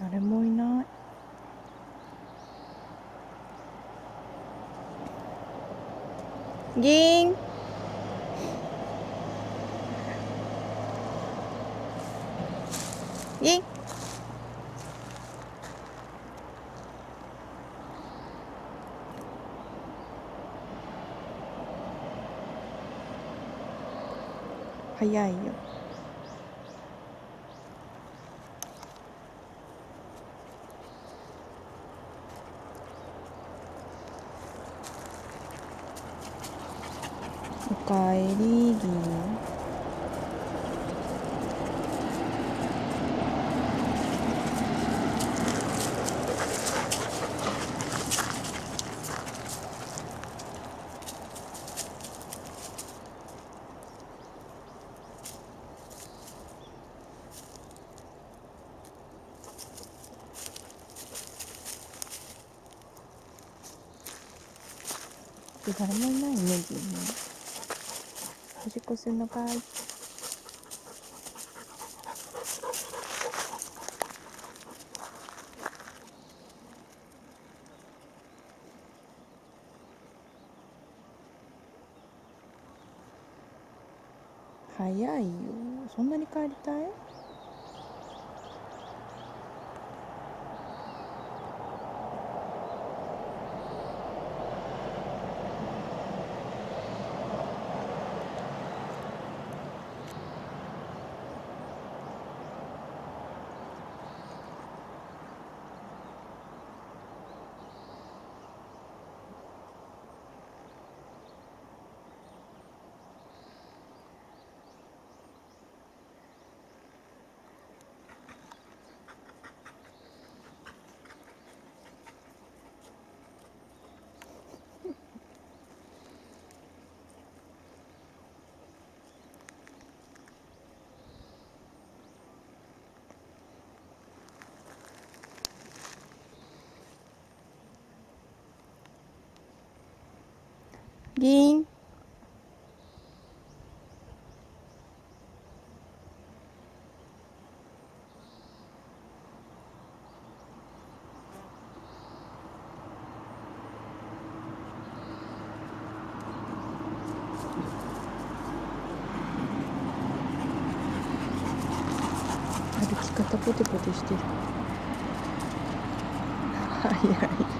誰もいない。銀。銀。早いよおかえり銀誰もいないね銀ねおしっこすんのかい早いよ。そんなに帰りたい？銀歩き方ポテポテしてる。早い。